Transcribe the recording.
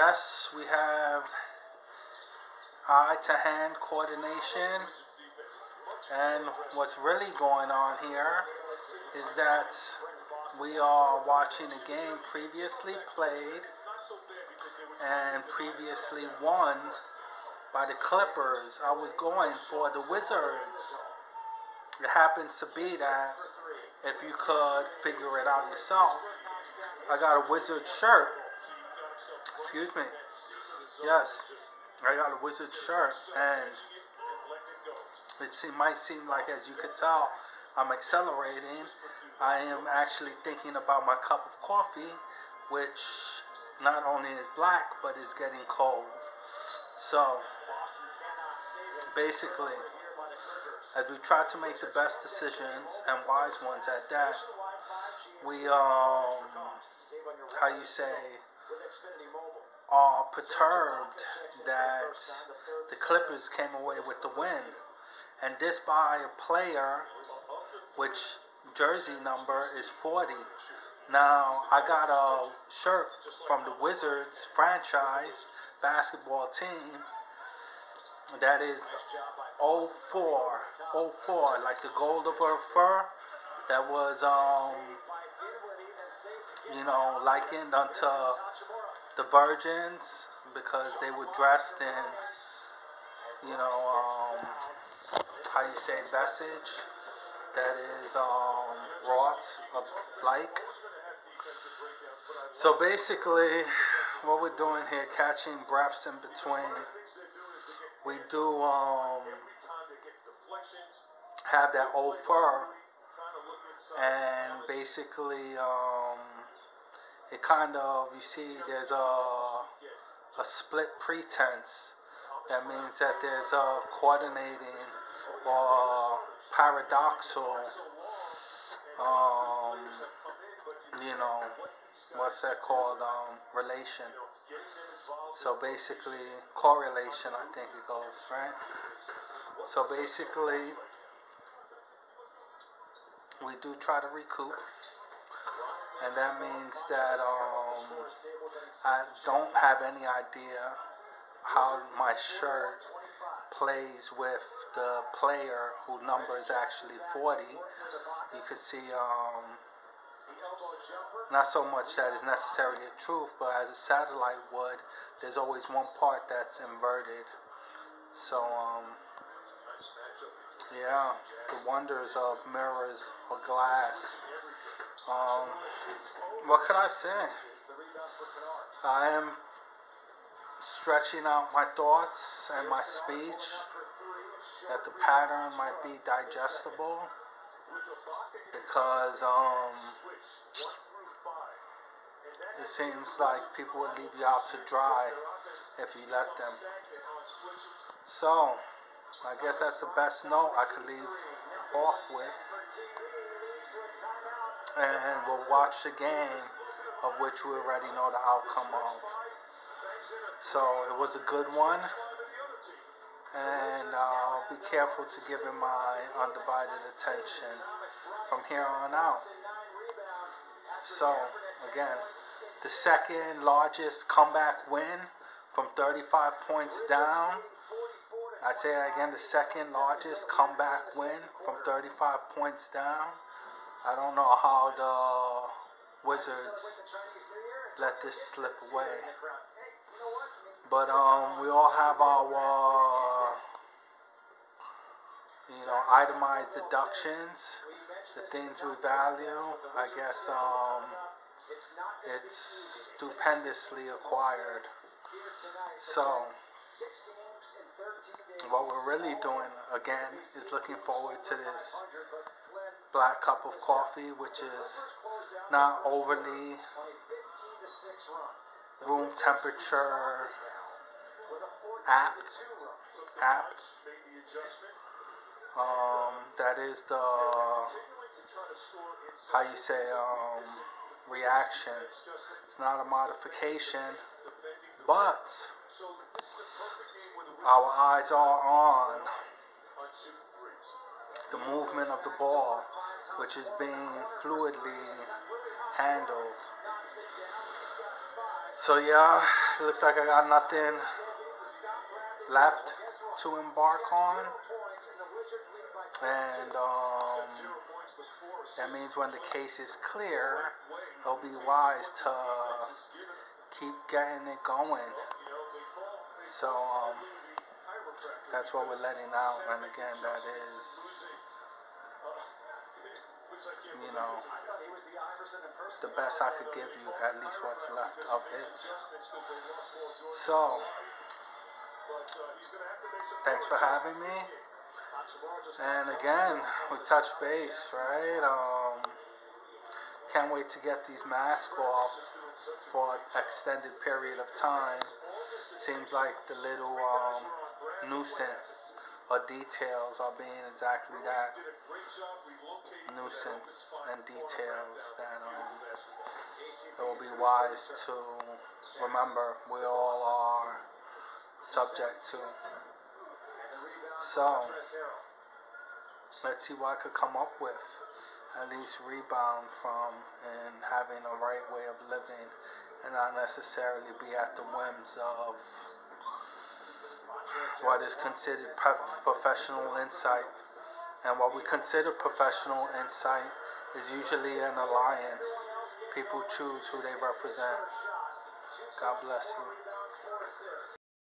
Yes, we have eye to hand coordination. And what's really going on here is that we are watching a game previously played and previously won by the Clippers. I was going for the Wizards. It happens to be that if you could figure it out yourself, I got a Wizard shirt. Excuse me. Yes, I got a Wizard shirt, and it seem, might seem like, as you could tell, I'm accelerating. I am actually thinking about my cup of coffee, which not only is black but is getting cold. So, basically, as we try to make the best decisions and wise ones at that, we um, how you say, are perturbed that the Clippers came away with the win, and this by a player which jersey number is 40. Now, I got a shirt from the Wizards franchise basketball team that is 04, 04, like the gold of her fur that was, um, you know, likened unto the virgins because they were dressed in, you know, um, how you say, message that is um, wrought of like. So basically, what we're doing here, catching breaths in between, we do um, have that old fur, and basically, um, it kind of, you see, there's a, a split pretense. That means that there's a coordinating or paradoxal, um, you know, what's that called, um, relation. So basically, correlation, I think it goes, right? So basically, we do try to recoup. And that means that um, I don't have any idea how my shirt plays with the player who number is actually 40. You can see um, not so much that is necessarily a truth, but as a satellite would, there's always one part that's inverted. So, um, yeah, the wonders of mirrors or glass. Um, what can I say? I am stretching out my thoughts and my speech that the pattern might be digestible because um, it seems like people would leave you out to dry if you let them. So, I guess that's the best note I could leave off with. And we'll watch the game of which we already know the outcome of. So it was a good one. And I'll be careful to give it my undivided attention from here on out. So, again, the second largest comeback win from 35 points down. I say that again, the second largest comeback win from 35 points down. I don't know how the Wizards let this slip away. But um, we all have our, uh, you know, itemized deductions, the things we value. I guess um, it's stupendously acquired. So, what we're really doing again is looking forward to this black cup of coffee, which is not overly room temperature apt apt. Um, that is the how you say um, reaction. It's not a modification but our eyes are on the movement of the ball which is being fluidly handled So yeah, it looks like I got nothing left to embark on. And um, that means when the case is clear, it'll be wise to keep getting it going. So um, that's what we're letting out. And again, that is, you know, the best I could give you, at least what's left of it. So, thanks for having me. And again, we touch base, right? Um, can't wait to get these masks off for an extended period of time. Seems like the little um, nuisance or details are being exactly that nuisance and details that um, it will be wise to remember we all are subject to. So, let's see what I could come up with. At least rebound from and having a right way of living and not necessarily be at the whims of what is considered professional insight. And what we consider professional insight is usually an alliance. People choose who they represent. God bless you.